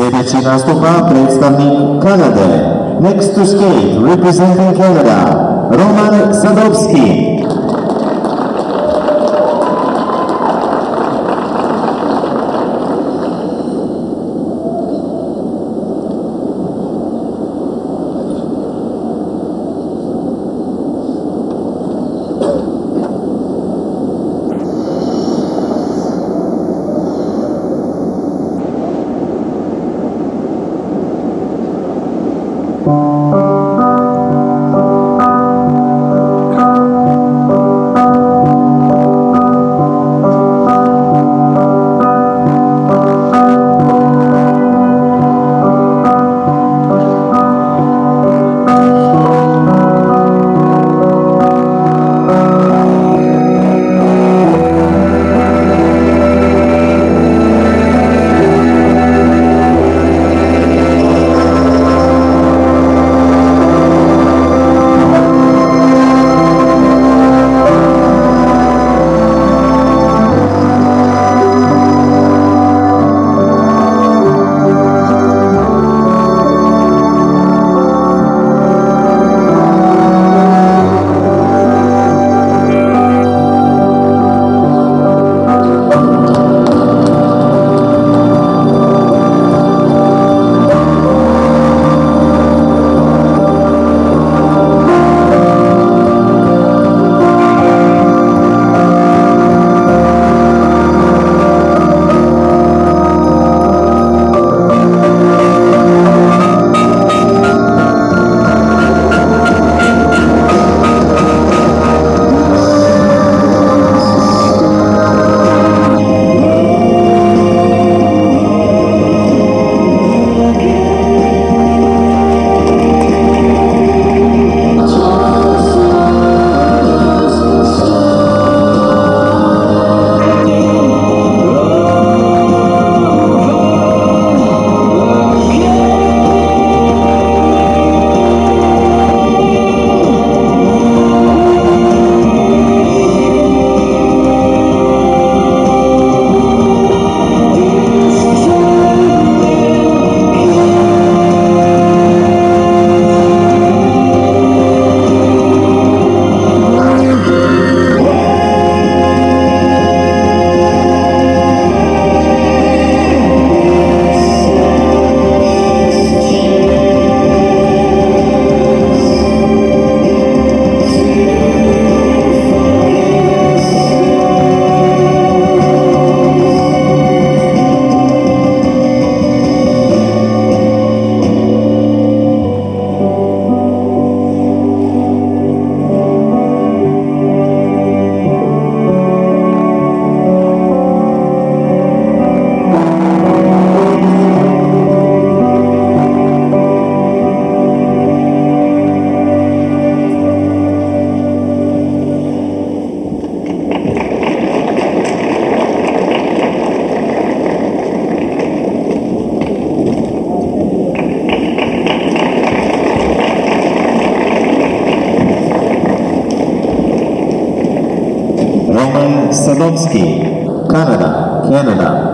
Sljedeći nastupa predstavnik Kanade. Next to skate, representing Canada, Roman Sadovski. Slomsky, Canada, Canada.